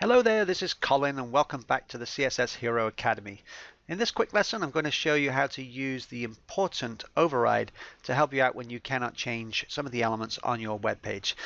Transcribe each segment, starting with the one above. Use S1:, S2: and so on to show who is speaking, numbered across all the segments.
S1: Hello there, this is Colin and welcome back to the CSS Hero Academy. In this quick lesson I'm going to show you how to use the important override to help you out when you cannot change some of the elements on your web page.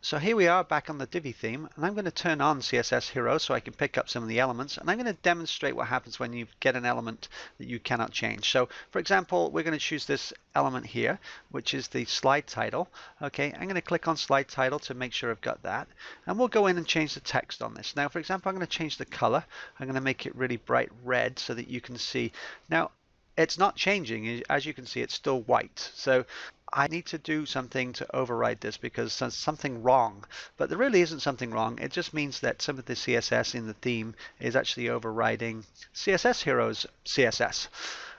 S1: So here we are back on the Divi theme and I'm going to turn on CSS Hero so I can pick up some of the elements and I'm going to demonstrate what happens when you get an element that you cannot change. So for example we're going to choose this element here which is the slide title. Okay, I'm going to click on slide title to make sure I've got that and we'll go in and change the text on this. Now for example I'm going to change the color. I'm going to make it really bright red so that you can see. Now it's not changing as you can see it's still white so I need to do something to override this because there's something wrong. But there really isn't something wrong. It just means that some of the CSS in the theme is actually overriding CSS Heroes CSS.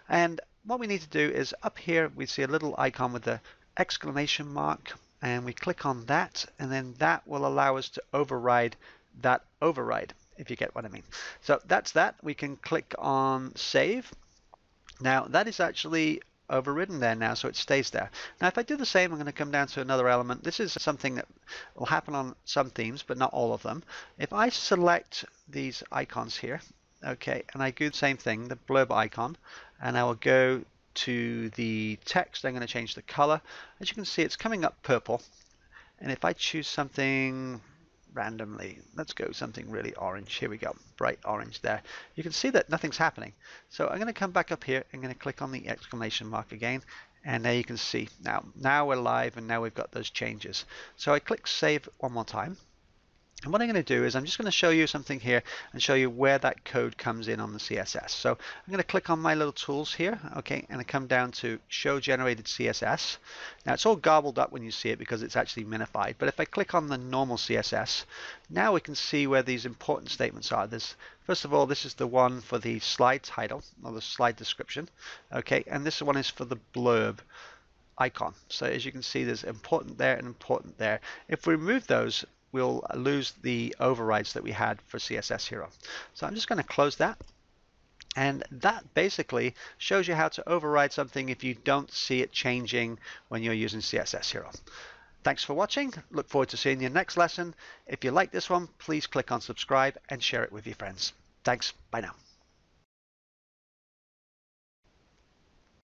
S1: And what we need to do is up here we see a little icon with the exclamation mark and we click on that and then that will allow us to override that override if you get what I mean. So that's that. We can click on save. Now that is actually overridden there now, so it stays there. Now, if I do the same, I'm going to come down to another element. This is something that will happen on some themes, but not all of them. If I select these icons here, okay, and I do the same thing, the blurb icon, and I will go to the text, I'm going to change the color. As you can see, it's coming up purple. And if I choose something randomly. Let's go something really orange. Here we go, bright orange there. You can see that nothing's happening. So I'm going to come back up here. I'm going to click on the exclamation mark again. And there you can see now, now we're live and now we've got those changes. So I click save one more time. And what I'm going to do is I'm just going to show you something here and show you where that code comes in on the CSS. So I'm going to click on my little tools here, okay, and I come down to show generated CSS. Now it's all garbled up when you see it because it's actually minified, but if I click on the normal CSS, now we can see where these important statements are. There's, first of all, this is the one for the slide title or the slide description, okay, and this one is for the blurb icon. So as you can see, there's important there and important there. If we remove those, we'll lose the overrides that we had for CSS Hero. So I'm just going to close that. And that basically shows you how to override something if you don't see it changing when you're using CSS Hero. Thanks for watching. Look forward to seeing you next lesson. If you like this one, please click on subscribe and share it with your friends. Thanks. Bye now.